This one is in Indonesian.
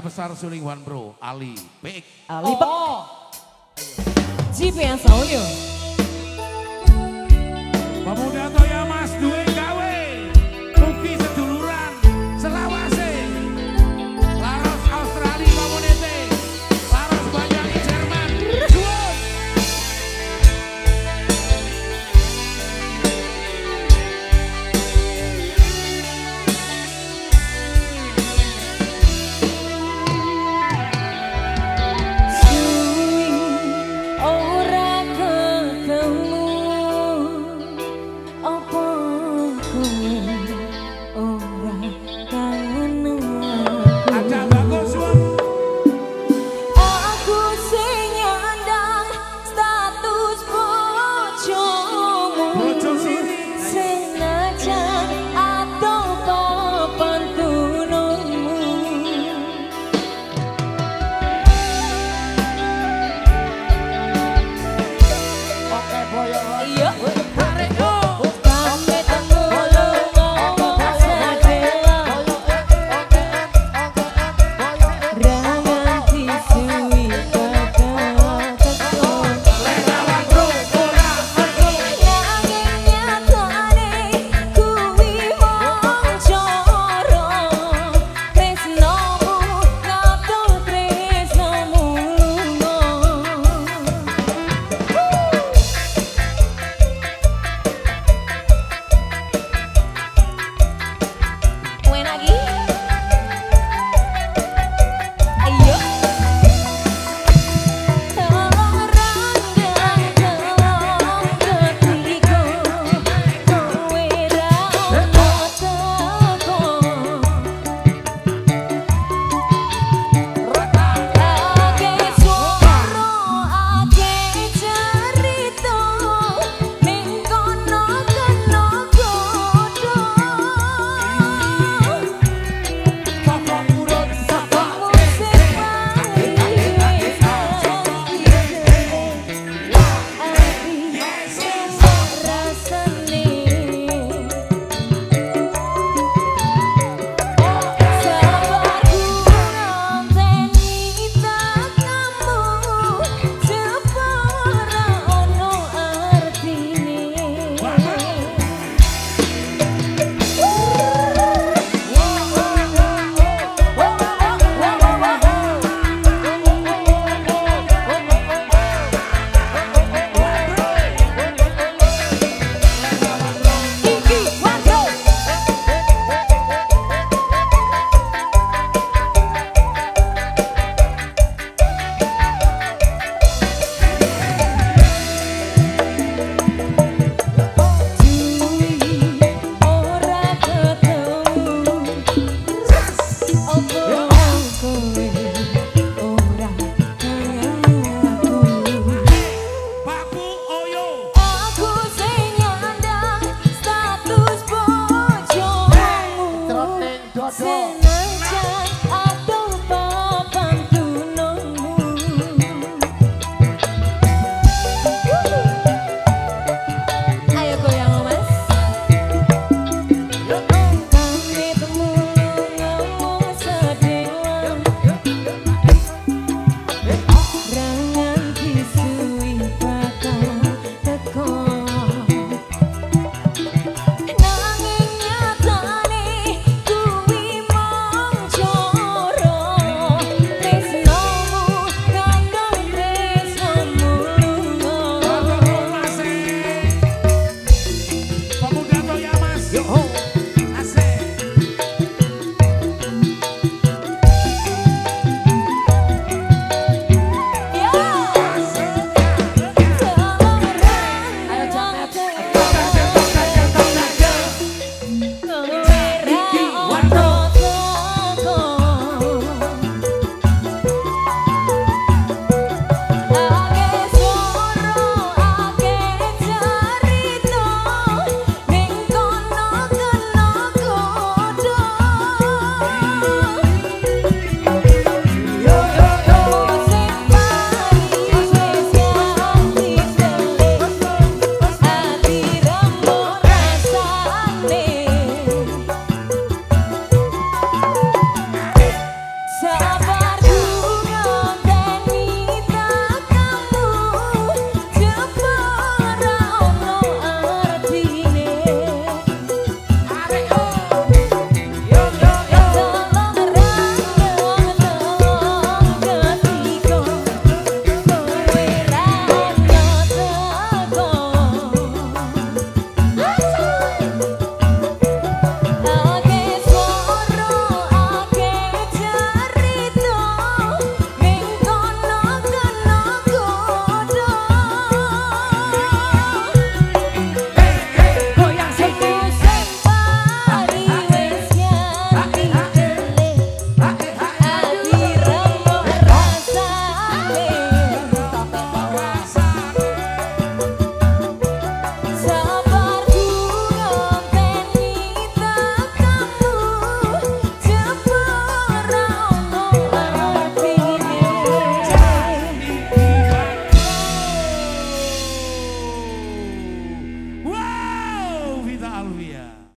besar Suling One Bro, Ali Pek. Ali Pek. Oh. Jeep yang Pemuda